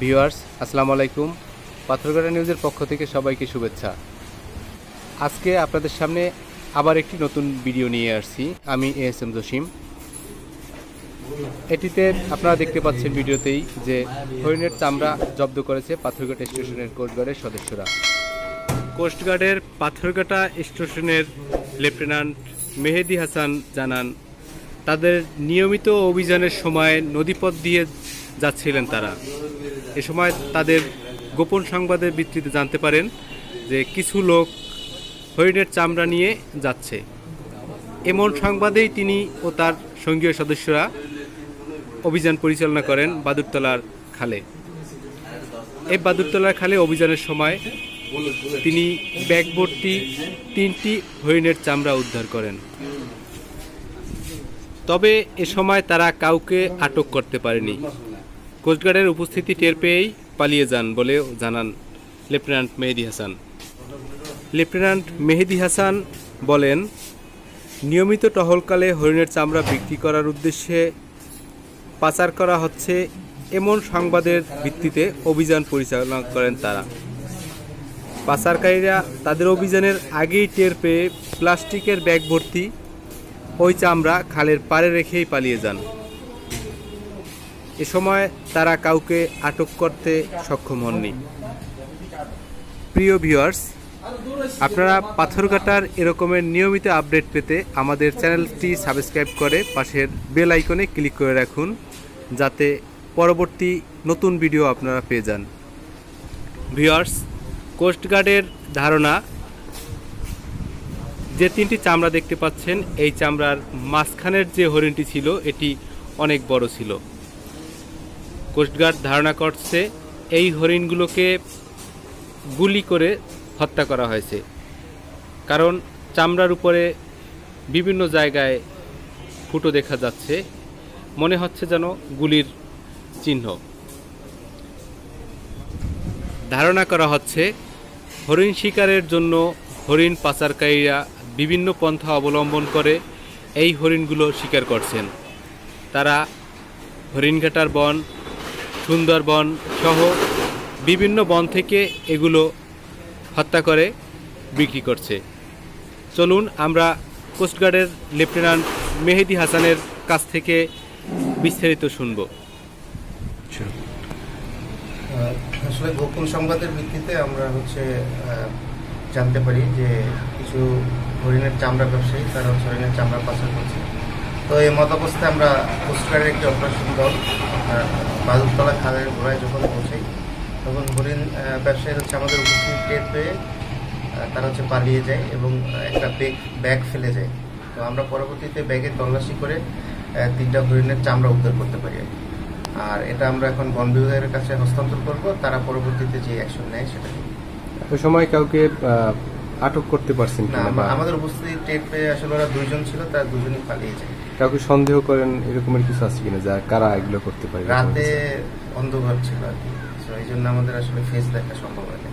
Viewers, আসসালামু আলাইকুম। পাথরঘাটা নিউজের পক্ষ থেকে সবাইকে শুভেচ্ছা। আজকে আপনাদের সামনে আবার একটি নতুন ভিডিও নিয়ে আসছি। আমি এ এস এম জসিম। এটিতে আপনারা দেখতে পাচ্ছেন ভিডিওতেই যে হরিণের চামড়া জব্দ করেছে পাথরঘাটা স্টেশনের কোস্টগার্ডের সদস্যরা। কোস্টগার্ডের পাথরঘাটা স্টেশনের লেফটেন্যান্ট মেহেদি হাসান জানান, তাদের নিয়মিত অভিযানের সময় নদীপথ দিয়ে যাচ্ছিলেন তারা। এ সময় তাদের গোপন সংবাদের ভিত্তিতে জানতে পারেন যে কিছু লোক হরিণের চামড়া নিয়ে যাচ্ছে। এমন সংবাদেই তিনি ও তার সঙ্গীয় সদস্যরা অভিযান পরিচালনা করেন বাদুরতলার খালে। এই বাদুরতলার খালে অভিযানের সময় তিনি ব্যাগ ভর্তি তিনটি হরিণের চামড়া উদ্ধার করেন। তবে এ সময় তারা কাউকে আটক করতে পারেনি। কোস্টগার্ডের উপস্থিতি টের পেয়েই পালিয়ে যান বলেও জানান লেফটেন্যান্ট মেহেদি হাসান। লেফটেন্যান্ট মেহেদি হাসান বলেন, নিয়মিত টহলকালে হরিণের চামড়া বিক্রি করার উদ্দেশ্যে পাচার করা হচ্ছে এমন সংবাদের ভিত্তিতে অভিযান পরিচালনা করেন তারা। পাচারকারীরা তাদের অভিযানের আগেই টের পেয়ে প্লাস্টিকের ব্যাগ ভর্তি ওই চামড়া খালের পাড়ে রেখেই পালিয়ে যান। এ সময় তারা কাউকে আটক করতে সক্ষম হননি। প্রিয় ভিউয়ার্স, আপনারা পাথরঘাটার এরকমের নিয়মিত আপডেট পেতে আমাদের চ্যানেলটি সাবস্ক্রাইব করে পাশের বেল আইকনে ক্লিক করে রাখুন, যাতে পরবর্তী নতুন ভিডিও আপনারা পেয়ে যান। ভিউয়ার্স কোস্টগার্ডের ধারণা, যে তিনটি চামড়া দেখতে পাচ্ছেন, এই চামড়ার মাঝখানের যে হরিণটি ছিল, এটি অনেক বড় ছিল। কোস্টগার্ড ধারণা করছে এই হরিণগুলোকে গুলি করে হত্যা করা হয়েছে। কারণ চামড়ার উপরে বিভিন্ন জায়গায় ফুটো দেখা যাচ্ছে। মনে হচ্ছে যেন গুলির চিহ্ন। ধারণা করা হচ্ছে হরিণ শিকারের জন্য হরিণ পাচারকারীরা বিভিন্ন পন্থা অবলম্বন করে এই হরিণগুলো শিকার করছেন। তারা হরিণঘাটার বন সুন্দরবন সহ বিভিন্ন বন থেকে এগুলো হত্যা করে, বিক্রি করছে। চলুন আমরা কোস্টগার্ডের লেফটেন্যান্ট মেহেদি হাসানের কাছ থেকে বিস্তারিত শুনব। আসলে গোপন সংবাদের ভিত্তিতে আমরা হচ্ছে জানতে পারি যে কিছু হরিণের চামড়া ব্যবসায়ী, তারা হচ্ছে হরিণের চামড়া পাচার করছে। তো এই মত অবস্থায় আমরা কোস্টগার্ডের একটি অপারেশন দল বাদুরতলা খালের ঘোড়ায় যখন পৌঁছাই, তখন হরিণ ব্যবসায়ী হচ্ছে আমাদের উপস্থিতি টের পেয়ে তারা হচ্ছে পালিয়ে যায় এবং একটা ব্যাগ ব্যাগ ফেলে যায় তো আমরা পরবর্তীতে ব্যাগে তল্লাশি করে তিনটা হরিণের চামড়া উদ্ধার করতে পারি আর এটা আমরা এখন বন বিভাগের কাছে হস্তান্তর করব, তারা পরবর্তীতে যে অ্যাকশন নেয় সেটা। ওই সময় কাউকে আটক করতে পারছেন না আমা- আমাদের উপস্থিতি টের পেয়ে আসলে ওরা দুইজন ছিল তারা দুজনই পালিয়ে যায়। কাউকে সন্দেহ করেন এরকমের কিছু আছে কিনা যা কারা এগুলো করতে পারে? রাতে অন্ধকার ছিল আর কি। এই জন্য আমাদের আসলে ফেস দেখা সম্ভব হয় না